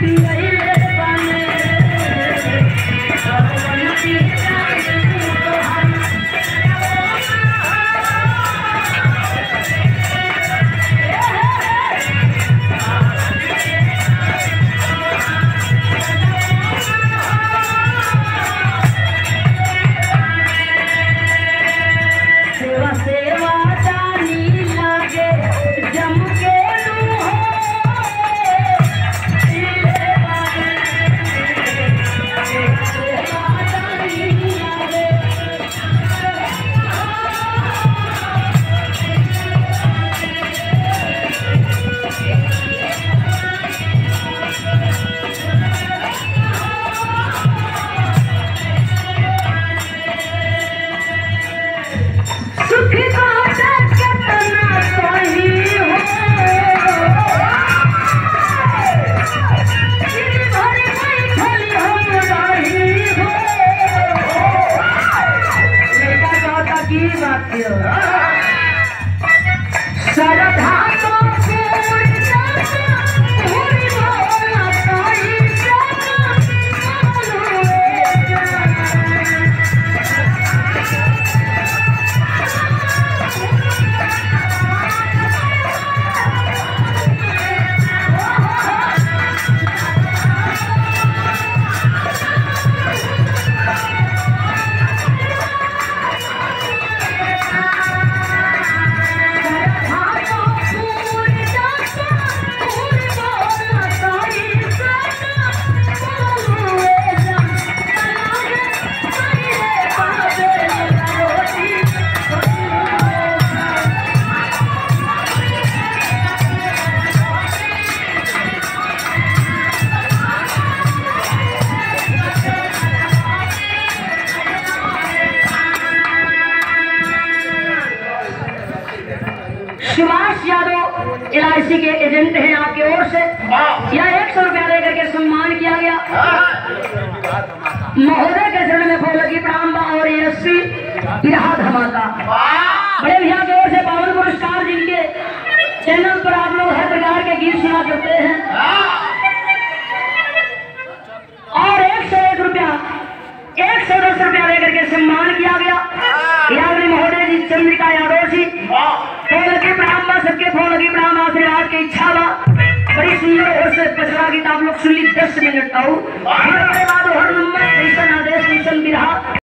happy I. फिर L के agent हैं आपकी ओर से। यह एक सौ रुपया देकर के सम्मान किया गया। महोदय के चरण में फूल लगी प्रणाम और ये एस बिरहा धमाका बड़े भैया की ओर से पावन पुरस्कार जिनके चैनल पर आप लोग हर प्रकार के गीत सुना करते हैं। और एक सौ एक रुपया एक सौ दस रुपया देकर के सम्मान किया गया। यादव महोदय जी चंद्रिका यादव जी। फ़ोन सबके फ़ोन आशीर्वाद की इच्छा बा बड़ी सुंदर और से पचरा गीत आप लोग सुन ली, दस मिनट फिर अपने बाद हर नंबर ऐसा आदेश मिशन बिरहा।